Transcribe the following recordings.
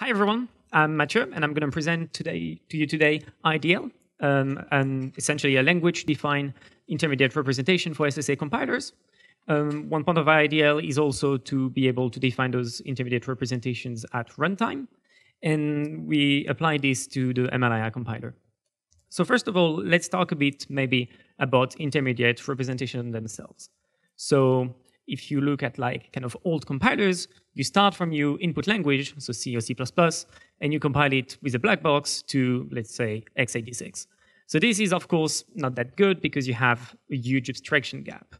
Hi everyone, I'm Mathieu, and I'm going to present today to you today IRDL, um, and essentially a language-defined intermediate representation for SSA compilers. Um, one point of IRDL is also to be able to define those intermediate representations at runtime, and we apply this to the MLIR compiler. So first of all, let's talk a bit maybe about intermediate representation themselves. So if you look at like kind of old compilers, you start from your input language, so C or C++, and you compile it with a black box to, let's say, x86. So this is, of course, not that good because you have a huge abstraction gap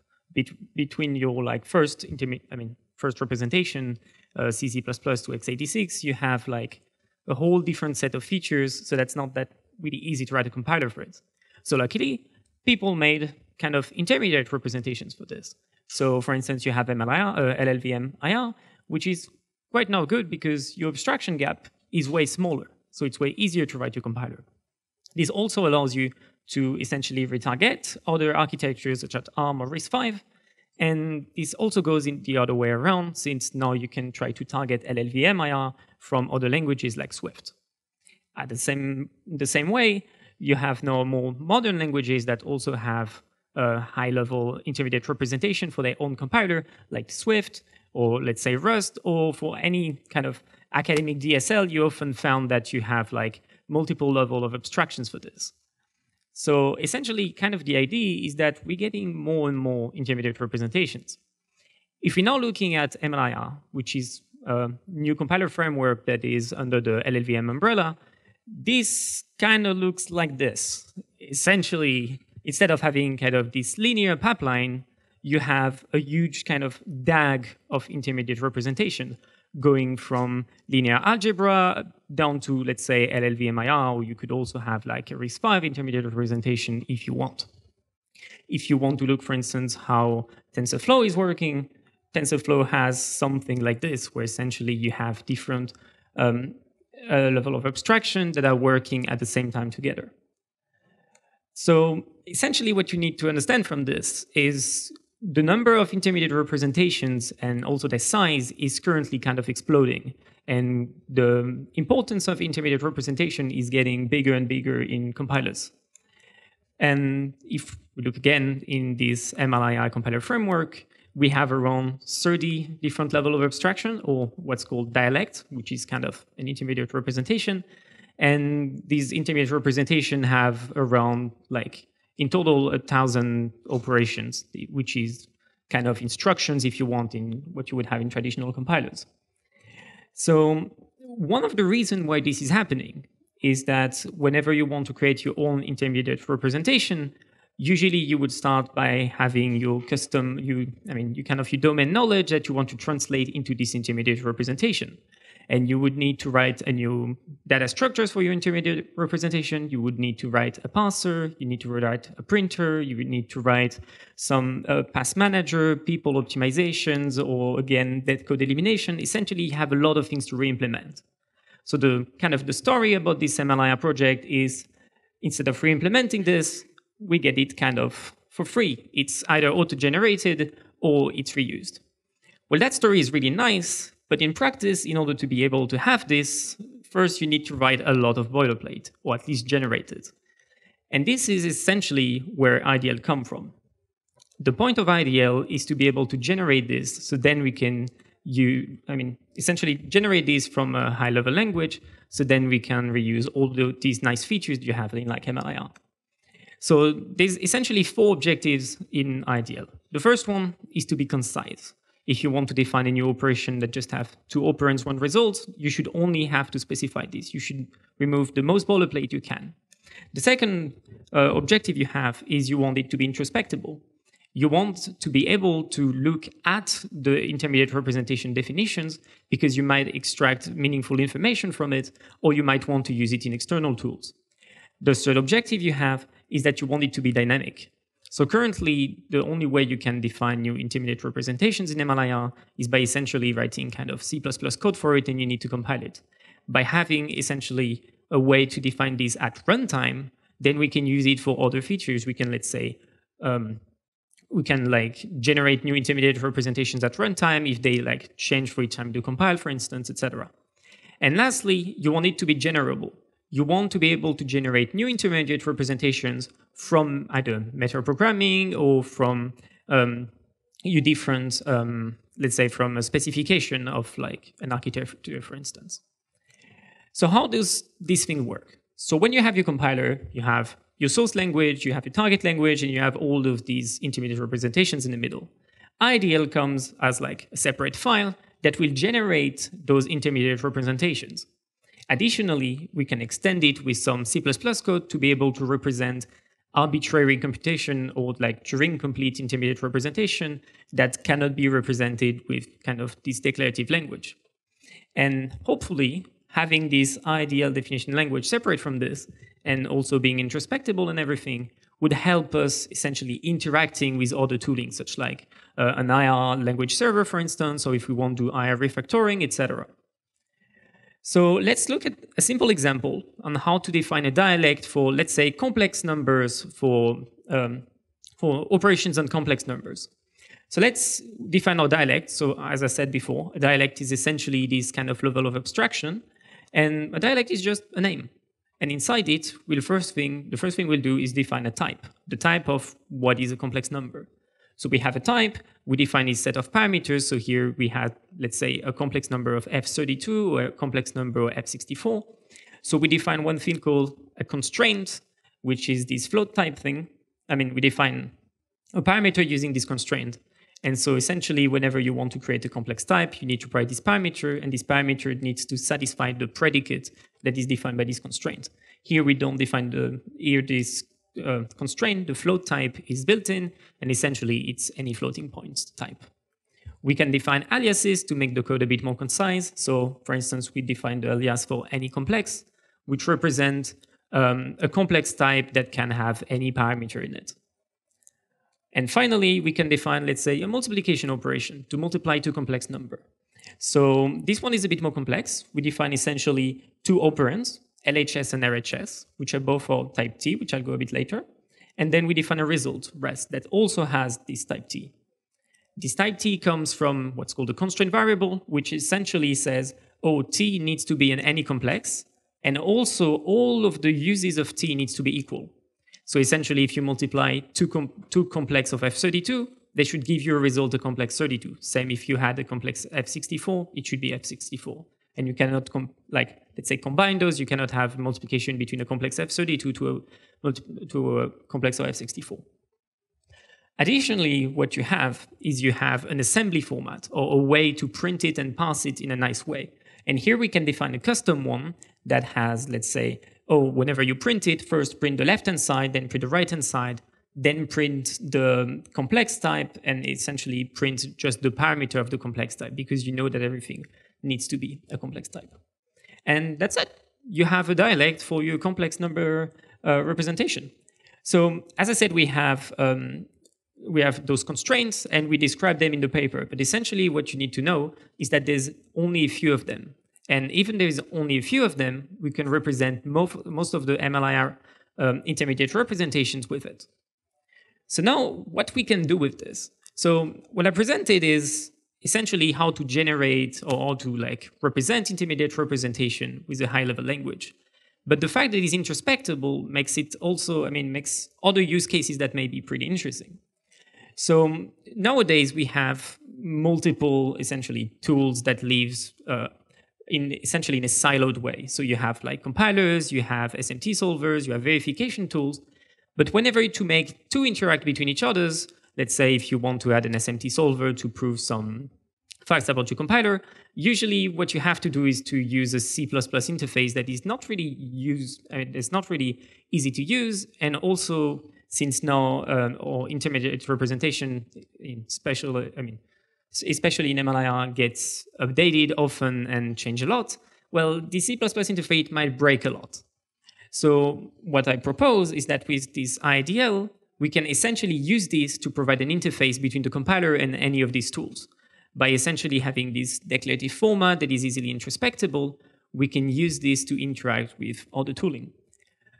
between your like first I mean, first representation, uh, C, C++ to x86, you have like a whole different set of features, so that's not that really easy to write a compiler for it. So luckily, people made kind of intermediate representations for this. So for instance, you have MLIR, uh, LLVM IR, which is quite now good because your abstraction gap is way smaller. So it's way easier to write your compiler. This also allows you to essentially retarget other architectures such as ARM or RISC-V. And this also goes in the other way around, since now you can try to target LLVM IR from other languages like Swift. At the same, the same way, you have now more modern languages that also have a high-level intermediate representation for their own compiler, like Swift, or let's say Rust, or for any kind of academic DSL, you often found that you have like multiple level of abstractions for this. So essentially, kind of the idea is that we're getting more and more intermediate representations. If we're now looking at MLIR, which is a new compiler framework that is under the LLVM umbrella, this kind of looks like this. Essentially, instead of having kind of this linear pipeline, you have a huge kind of DAG of intermediate representation going from linear algebra down to, let's say, LLVMIR, or you could also have like a RISC-V intermediate representation if you want. If you want to look, for instance, how TensorFlow is working, TensorFlow has something like this, where essentially you have different um, uh, level of abstraction that are working at the same time together. So essentially what you need to understand from this is the number of intermediate representations and also the size is currently kind of exploding. And the importance of intermediate representation is getting bigger and bigger in compilers. And if we look again in this MLIR compiler framework, we have around 30 different level of abstraction or what's called dialect, which is kind of an intermediate representation. And these intermediate representation have around like in total a thousand operations, which is kind of instructions if you want in what you would have in traditional compilers. So one of the reasons why this is happening is that whenever you want to create your own intermediate representation, usually you would start by having your custom, you, I mean, you kind of your domain knowledge that you want to translate into this intermediate representation. And you would need to write a new data structures for your intermediate representation. You would need to write a parser. You need to write a printer. You would need to write some uh, pass manager, people optimizations, or again, dead code elimination. Essentially, you have a lot of things to re-implement. So the kind of the story about this MLIR project is instead of re-implementing this, we get it kind of for free. It's either auto-generated or it's reused. Well, that story is really nice, but in practice, in order to be able to have this, first you need to write a lot of boilerplate, or at least generate it. And this is essentially where IRDL come from. The point of IRDL is to be able to generate this, so then we can you, I mean, essentially generate this from a high-level language, so then we can reuse all the, these nice features you have in like MLIR. So there's essentially four objectives in IRDL. The first one is to be concise. If you want to define a new operation that just have two operands, one result, you should only have to specify this. You should remove the most boilerplate you can. The second uh, objective you have is you want it to be introspectable. You want to be able to look at the intermediate representation definitions because you might extract meaningful information from it, or you might want to use it in external tools. The third objective you have is that you want it to be dynamic. So currently, the only way you can define new intermediate representations in MLIR is by essentially writing kind of C++ code for it, and you need to compile it. By having essentially a way to define these at runtime, then we can use it for other features. We can, let's say, um, we can like generate new intermediate representations at runtime if they like change for each time to compile, for instance, etc. And lastly, you want it to be generable. You want to be able to generate new intermediate representations from either metaprogramming or from um, you different, um, let's say, from a specification of like an architecture, for instance. So how does this thing work? So when you have your compiler, you have your source language, you have your target language, and you have all of these intermediate representations in the middle. IRDL comes as like a separate file that will generate those intermediate representations. Additionally, we can extend it with some C++ code to be able to represent arbitrary computation or like Turing complete intermediate representation that cannot be represented with kind of this declarative language. And hopefully, having this IRDL definition language separate from this and also being introspectable and everything would help us essentially interacting with other tooling, such like uh, an IR language server, for instance, or if we want to do IR refactoring, etc. So let's look at a simple example on how to define a dialect for, let's say, complex numbers for, um, for operations on complex numbers. So let's define our dialect. So as I said before, a dialect is essentially this kind of level of abstraction. And a dialect is just a name. And inside it, we'll first thing, the first thing we'll do is define a type, the type of what is a complex number. So we have a type, we define a set of parameters. So here we have, let's say, a complex number of F32 or a complex number of F64. So we define one thing called a constraint, which is this float type thing. I mean, we define a parameter using this constraint. And so essentially, whenever you want to create a complex type, you need to provide this parameter, and this parameter needs to satisfy the predicate that is defined by this constraint. Here we don't define the here this uh, constraint, the float type is built in, and essentially it's any floating point type. We can define aliases to make the code a bit more concise. So for instance, we define the alias for any complex, which represent um, a complex type that can have any parameter in it. And finally, we can define, let's say, a multiplication operation to multiply two complex number. So this one is a bit more complex. We define essentially two operands, LHS and RHS, which are both for type T, which I'll go a bit later. And then we define a result, rest, that also has this type T. This type T comes from what's called a constraint variable, which essentially says, oh, T needs to be in any complex, and also all of the uses of T needs to be equal. So essentially, if you multiply two, com two complex of F32, they should give you a result a complex 32. Same if you had a complex F64, it should be F64. And you cannot, like, let's say, combine those. You cannot have multiplication between a complex F32 to a, to a complex of F64. Additionally, what you have is you have an assembly format or a way to print it and pass it in a nice way. And here we can define a custom one that has, let's say, oh, whenever you print it, first print the left-hand side, then print the right-hand side, then print the complex type, and essentially print just the parameter of the complex type because you know that everything needs to be a complex type. And that's it. You have a dialect for your complex number uh, representation. So as I said, we have um, we have those constraints and we describe them in the paper. But essentially, what you need to know is that there's only a few of them. And even there's only a few of them, we can represent most, most of the MLIR um, intermediate representations with it. So now what we can do with this. So what I presented is essentially how to generate or how to like represent intermediate representation with a high level language. But the fact that it's introspectable makes it also, I mean, makes other use cases that may be pretty interesting. So nowadays we have multiple essentially tools that lives uh, in essentially in a siloed way. So you have like compilers, you have SMT solvers, you have verification tools. But whenever to make two interact between each others, let's say if you want to add an SMT solver to prove some facts about your compiler, usually what you have to do is to use a C++ interface that is not really used, I mean, it's not really easy to use. And also since now, um, or intermediate representation in special, I mean, especially in MLIR, gets updated often and change a lot, well, the C++ interface might break a lot. So what I propose is that with this IRDL, we can essentially use this to provide an interface between the compiler and any of these tools. By essentially having this declarative format that is easily introspectable, we can use this to interact with other tooling.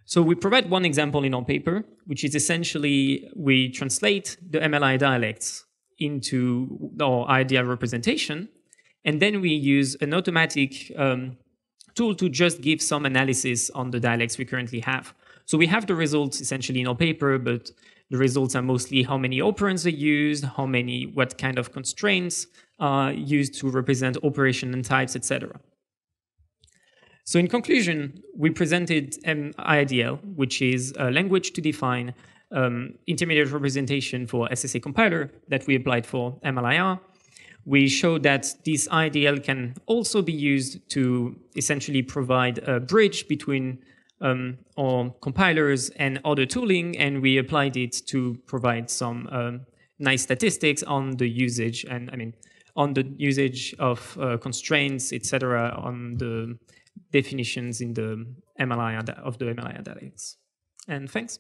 So we provide one example in our paper, which is essentially we translate the MLIR dialects into our ideal representation. And then we use an automatic um, tool to just give some analysis on the dialects we currently have. So we have the results essentially in our paper, but the results are mostly how many operands are used, how many, what kind of constraints are used to represent operation and types, etc. So in conclusion, we presented an IRDL, which is a language to define um, intermediate representation for SSA compiler that we applied for MLIR. We showed that this IRDL can also be used to essentially provide a bridge between um, our compilers and other tooling, and we applied it to provide some um, nice statistics on the usage and I mean on the usage of uh, constraints, etc., on the definitions in the MLIR of the MLIR dialects. And thanks.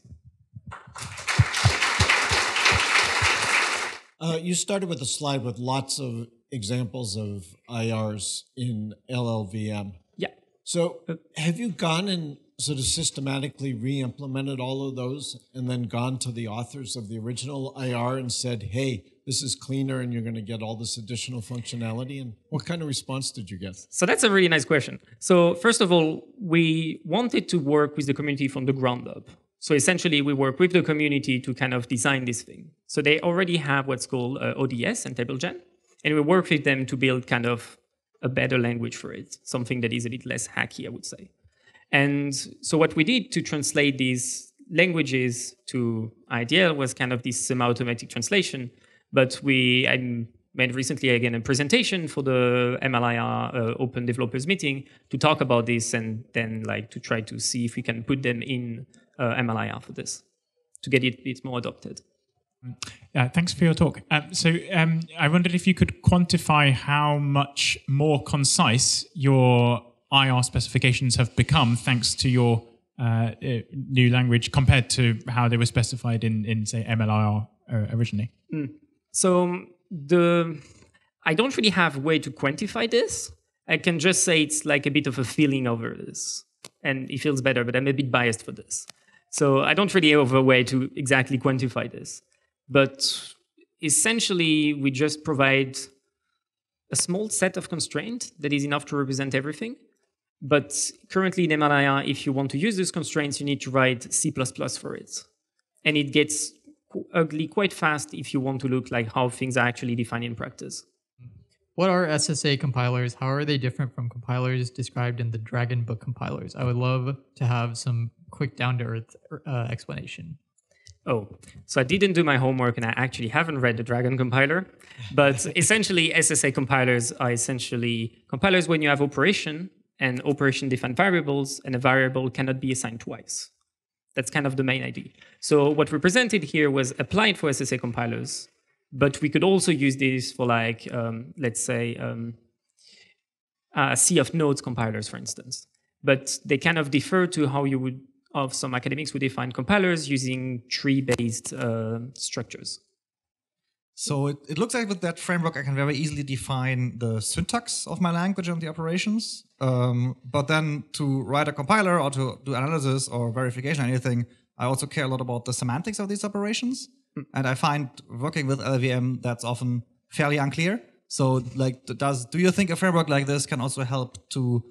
Uh, you started with a slide with lots of examples of IRs in LLVM. Yeah. So uh, have you gone and sort of systematically re-implemented all of those and then gone to the authors of the original IR and said, hey, this is cleaner and you're going to get all this additional functionality? And what kind of response did you get? So that's a really nice question. So first of all, we wanted to work with the community from the ground up. So essentially, we work with the community to kind of design this thing. So they already have what's called uh, ODS and TableGen, and we work with them to build kind of a better language for it, something that is a bit less hacky, I would say. And so what we did to translate these languages to IRDL was kind of this semi-automatic translation. But we I made recently again a presentation for the MLIR uh, Open Developers Meeting to talk about this and then like to try to see if we can put them in uh, MLIR for this to get it a bit more adopted. Yeah, thanks for your talk. Um, so um, I wondered if you could quantify how much more concise your IR specifications have become thanks to your uh, uh, new language compared to how they were specified in, in say, MLIR uh, originally? Mm. So the I don't really have a way to quantify this. I can just say it's like a bit of a feeling over this, and it feels better. But I'm a bit biased for this, so I don't really have a way to exactly quantify this. But essentially, we just provide a small set of constraints that is enough to represent everything. But currently in MLIR, if you want to use those constraints, you need to write C++ for it. And it gets ugly quite fast if you want to look like how things are actually defined in practice. What are SSA compilers? How are they different from compilers described in the Dragon book compilers? I would love to have some quick down to earth uh, explanation. Oh, so I didn't do my homework and I actually haven't read the Dragon compiler. But essentially, SSA compilers are essentially compilers when you have operation and operation defined variables, and a variable cannot be assigned twice. That's kind of the main idea. So what we presented here was applied for SSA compilers, but we could also use this for like, um, let's say, um, a sea of nodes compilers, for instance. But they kind of differ to how you would, of some academics would define compilers using tree-based uh, structures. So it, it looks like with that framework, I can very easily define the syntax of my language and the operations. Um, but then to write a compiler or to do analysis or verification or anything, I also care a lot about the semantics of these operations. Mm. And I find working with LLVM, that's often fairly unclear. So like does do you think a framework like this can also help to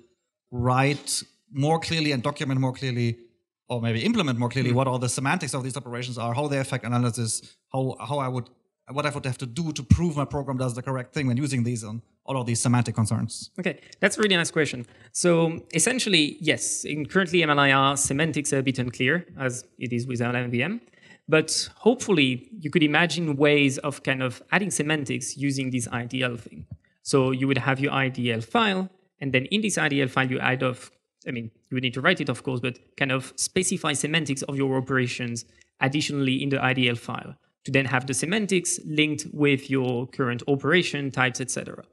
write more clearly and document more clearly or maybe implement more clearly mm. what all the semantics of these operations are, how they affect analysis, how how I would what I would have to do to prove my program does the correct thing when using these on all of these semantic concerns? Okay, that's a really nice question. So essentially, yes, in currently MLIR, semantics are a bit unclear, as it is with LLVM. But hopefully, you could imagine ways of kind of adding semantics using this IRDL thing. So you would have your IRDL file, and then in this IRDL file, you add of, I mean, you would need to write it, of course, but kind of specify semantics of your operations additionally in the IRDL file to then have the semantics linked with your current operation types, etc.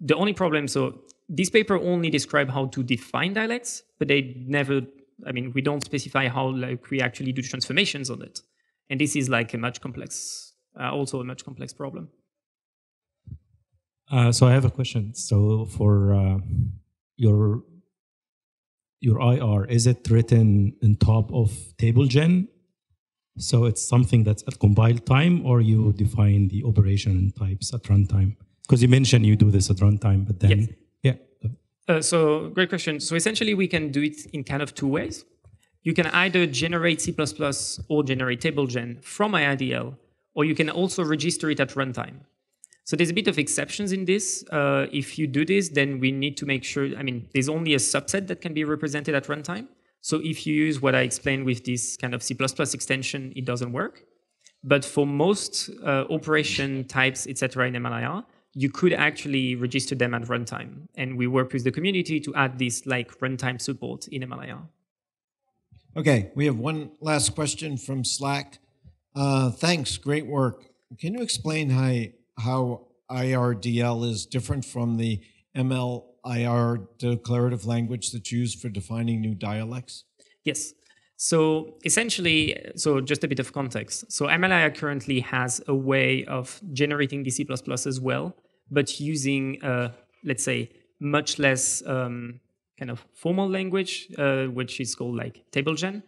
The only problem, so this paper only describe how to define dialects, but they never, I mean, we don't specify how like we actually do transformations on it. And this is like a much complex, uh, also a much complex problem. Uh, so I have a question. So for uh, your your IR, is it written on top of TableGen so it's something that's at compile time, or you define the operation types at runtime? Because you mentioned you do this at runtime, but then yes. yeah. Uh, so great question. So essentially, we can do it in kind of two ways. You can either generate C++ or generate TableGen from IRDL, or you can also register it at runtime. So there's a bit of exceptions in this. Uh, if you do this, then we need to make sure, I mean, there's only a subset that can be represented at runtime. So if you use what I explained with this kind of C++ extension, it doesn't work. But for most uh, operation types, etc., in MLIR, you could actually register them at runtime. And we work with the community to add this like runtime support in MLIR. Okay, we have one last question from Slack. Uh, thanks, great work. Can you explain how, how IRDL is different from the MLIR declarative language that's used for defining new dialects? Yes. So essentially, so just a bit of context. So MLIR currently has a way of generating the C++ as well, but using, uh, let's say, much less um, kind of formal language, uh, which is called like TableGen.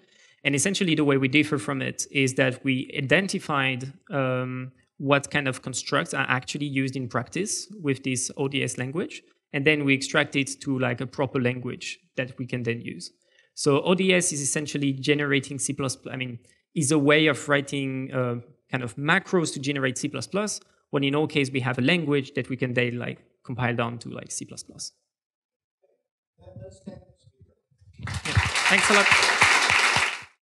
And essentially, the way we differ from it is that we identified um, what kind of constructs are actually used in practice with this ODS language, and then we extract it to like a proper language that we can then use. So ODS is essentially generating C++. I mean, is a way of writing uh, kind of macros to generate C++, when in all case we have a language that we can then like compile down to like C++. Yeah. Thanks a lot.